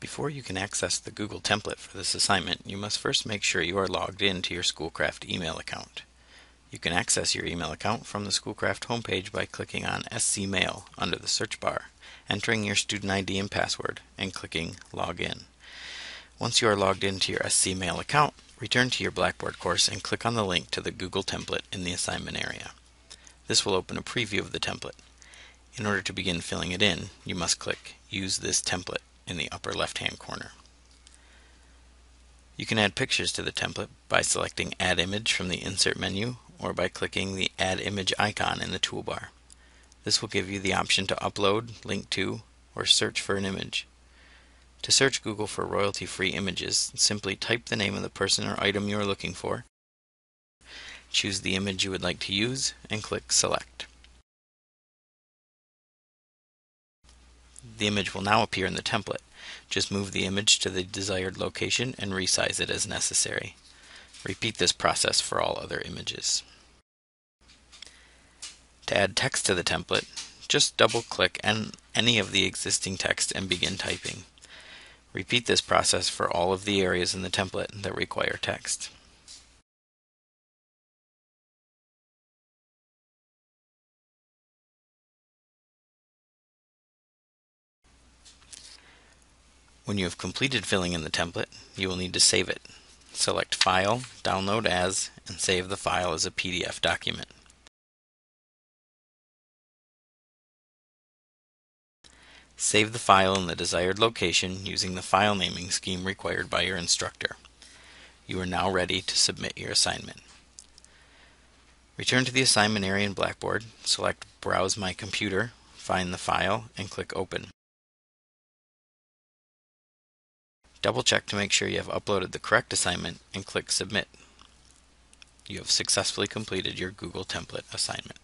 Before you can access the Google template for this assignment, you must first make sure you are logged in to your Schoolcraft email account. You can access your email account from the Schoolcraft homepage by clicking on SC Mail under the search bar, entering your student ID and password, and clicking Login. Once you are logged into your SC Mail account, return to your Blackboard course and click on the link to the Google template in the assignment area. This will open a preview of the template. In order to begin filling it in, you must click Use this template in the upper left hand corner. You can add pictures to the template by selecting Add Image from the Insert menu or by clicking the Add Image icon in the toolbar. This will give you the option to upload, link to, or search for an image. To search Google for royalty-free images, simply type the name of the person or item you are looking for, choose the image you would like to use, and click Select. The image will now appear in the template. Just move the image to the desired location and resize it as necessary. Repeat this process for all other images. To add text to the template, just double-click any of the existing text and begin typing. Repeat this process for all of the areas in the template that require text. When you have completed filling in the template, you will need to save it. Select File, Download As, and save the file as a PDF document. Save the file in the desired location using the file naming scheme required by your instructor. You are now ready to submit your assignment. Return to the assignment area in Blackboard, select Browse My Computer, find the file, and click Open. Double check to make sure you have uploaded the correct assignment and click Submit. You have successfully completed your Google Template assignment.